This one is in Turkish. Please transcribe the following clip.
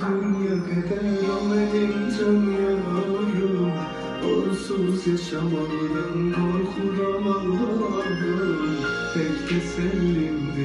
dünya kadar o benim Onsuz yaşamaktan korkuram Allah'ım Tek tesellim